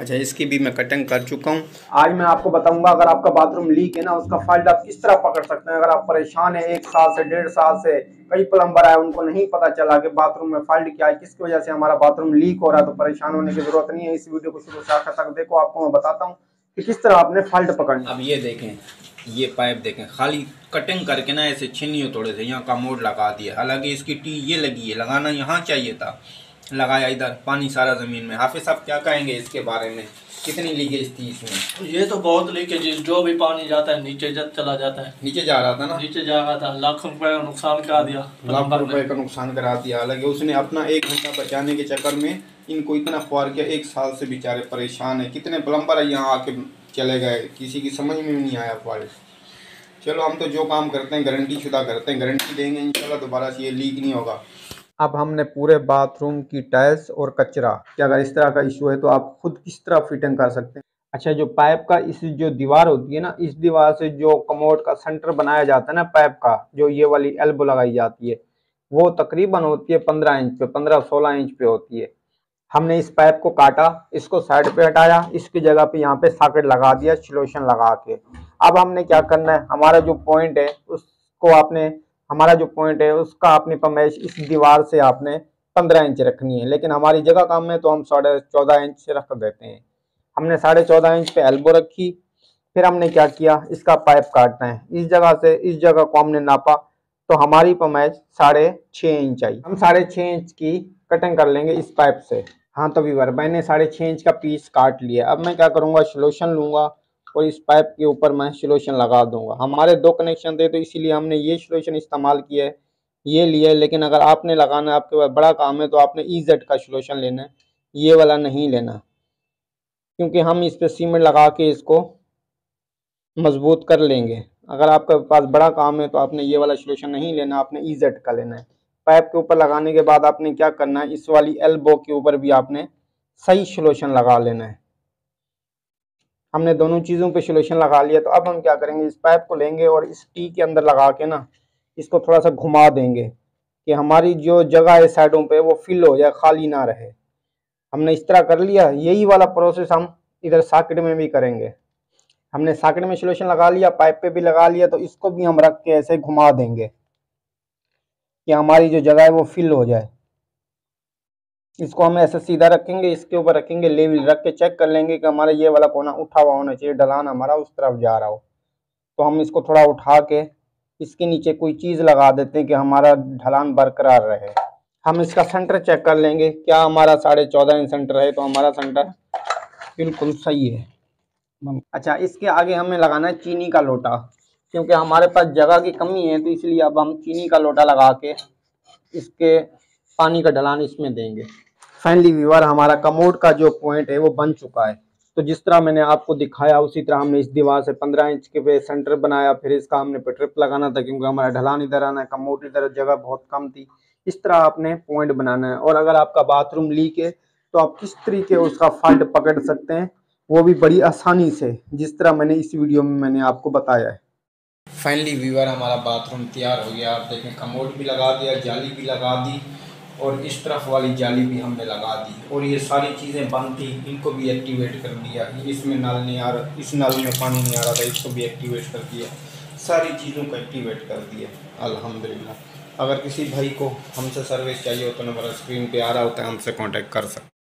अच्छा इसकी भी मैं कटिंग कर चुका हूँ। आज मैं आपको बताऊँगा अगर आपका बाथरूम लीक है ना उसका फॉल्ट आप किस तरह पकड़ सकते हैं? अगर आप परेशान है एक साल से डेढ़ साल से कई प्लम्बर आए उनको नहीं पता चला कि बाथरूम में फॉल्ट क्या है किसकी वजह से हमारा बाथरूम लीक हो रहा है तो परेशान होने की ज़रूरत नहीं है। इस वीडियो को शुरू से आखिर तक देखो आपको मैं बताता हूँ कि किस तरह आपने फॉल्ट पकड़ना अब ये देखें ये पाइप देखें खाली कटिंग करके ना ऐसे छीनियो थोड़े से यहाँ का मोड लगा दिया। हालाँकि इसकी टी ये लगी है लगाना यहाँ चाहिए था। लगाया इधर पानी सारा ज़मीन में। हाफिज साहब क्या कहेंगे इसके बारे में? कितनी लीकेज थी इसमें? ये तो बहुत लीकेज जो भी पानी जाता है नीचे जब चला जाता है। नीचे जा रहा था ना? नीचे जा रहा था। लाखों रुपए का नुकसान करा दिया। लाखों रुपए का नुकसान करा दिया। हालाँकि उसने अपना एक घंटा बचाने के चक्कर में इनको इतना ख्वार किया एक साल से बेचारे परेशान है। कितने प्लम्बर यहाँ आके चले गए? किसी की समझ में नहीं आया फॉल्ट चलो हम तो जो काम करते हैं गारंटी शुदा करते हैं। गारंटी देंगे इंशाल्लाह दोबारा से ये लीक नहीं होगा। अब हमने पूरे बाथरूम की टाइल्स और कचरा। कि अगर इस तरह का इशू है तो आप खुद किस तरह फिटिंग कर सकते हैं? अच्छा जो पाइप का इस जो दीवार होती है ना, इस दीवार से जो कमोड का सेंटर बनाया जाता है ना, पाइप का, जो ये वाली एल्बो लगाई जाती है, वो तकरीबन होती है पंद्रह इंच पे, पंद्रह सोलह इंच पे होती है। हमने इस पाइप को काटा, इसको साइड पे हटाया, इसकी जगह पे यहाँ पे सॉकेट लगा दिया सिलोशन लगा के। अब हमने क्या करना है, हमारा जो पॉइंट है, उसको आपने हमारा जो पॉइंट है, उसका आपने पमैश इस दीवार से आपने पंद्रह इंच रखनी है। लेकिन हमारी जगह कम है तो हम साढ़े चौदह इंच रख देते हैं। हमने साढ़े चौदह इंच पे एल्बो रखी, फिर हमने क्या किया? इसका पाइप काटना है। इस जगह से, इस जगह को हमने नापा तो हमारी पमैच साढ़े छः इंच आई। हम साढ़े छः इंच की कटिंग कर लेंगे इस पाइप से। हाँ तो वीवर मैंने साढ़े छः इंच का पीस काट लिया। अब मैं क्या करूँगा? सोल्यूशन लूँगा। और इस पाइप के ऊपर मैं सोल्यूशन लगा दूँगा। हमारे दो कनेक्शन थे तो इसीलिए हमने ये सोल्यूशन इस्तेमाल किया है, ये लिया है। लेकिन अगर आपने लगाना है, आपके पास बड़ा काम है तो आपने ई जेड का सोल्यूशन लेना है, ये वाला नहीं लेना। क्योंकि हम इस पर सीमेंट लगा के इसको मज़बूत कर लेंगे। अगर आपके पास बड़ा काम है तो आपने ये वाला सोल्यूशन नहीं लेना, आपने ई जेड का लेना है। पाइप के ऊपर लगाने के बाद आपने क्या करना है, इस वाली एल्बो के ऊपर भी आपने सही सोल्यूशन लगा लेना है। हमने दोनों चीज़ों पे सोल्यूशन लगा लिया तो अब हम क्या करेंगे? इस पाइप को लेंगे और इस टी के अंदर लगा के ना, इसको थोड़ा सा घुमा देंगे कि हमारी जो जगह है साइडों पे, वो फिल हो जाए, खाली ना रहे। हमने इस तरह कर लिया, यही वाला प्रोसेस हम इधर साकेट में भी करेंगे। हमने साकेट में सोल्यूशन लगा लिया पाइप पे भी लगा लिया तो इसको भी हम रख के ऐसे घुमा देंगे कि हमारी जो जगह है वो फिल हो जाए। इसको हम ऐसे सीधा रखेंगे, इसके ऊपर रखेंगे, लेवल रख के चेक कर लेंगे कि हमारा ये वाला कोना उठा हुआ होना चाहिए, ढलान हमारा उस तरफ़ जा रहा हो। तो हम इसको थोड़ा उठा के इसके नीचे कोई चीज़ लगा देते हैं कि हमारा ढलान बरकरार रहे। हम इसका सेंटर चेक कर लेंगे, क्या हमारा साढ़े चौदह इंच सेंटर है तो हमारा सेंटर बिल्कुल सही है। अच्छा इसके आगे हमें लगाना है चीनी का लोटा, क्योंकि हमारे पास जगह की कमी है तो इसलिए अब हम चीनी का लोटा लगा के इसके पानी का ढलान इसमें देंगे। फाइनली व्यूअर हमारा कमोड का जो पॉइंट है वो बन चुका है। तो जिस तरह मैंने आपको दिखाया उसी तरह हमने इस दीवार से 15 इंच के पे सेंटर बनाया फिर इसका हमने पे ट्रिप लगाना था क्योंकि हमारा ढलान इधर आना है कमोड इधर जगह बहुत कम थी। इस तरह आपने पॉइंट बनाना है। और अगर आपका बाथरूम लीक है तो आप किस तरीके उसका फल्ट पकड़ सकते हैं वो भी बड़ी आसानी से जिस तरह मैंने इस वीडियो में मैंने आपको बताया है। फाइनली व्यूअर हमारा बाथरूम तैयार हो गया। आप देखें कमोड भी लगा दिया जाली भी लगा दी। और इस तरफ़ वाली जाली भी हमने लगा दी और ये सारी चीज़ें बंद थी इनको भी एक्टिवेट कर दिया। इसमें नल नहीं आ रहा, इस नल में पानी नहीं आ रहा था, इसको भी एक्टिवेट कर दिया। सारी चीज़ों को एक्टिवेट कर दिया। अलहमदिल्ला अगर किसी भाई को हमसे सर्विस चाहिए हो तो नंबर स्क्रीन पे आ रहा होता है, हमसे कांटेक्ट कर सकते।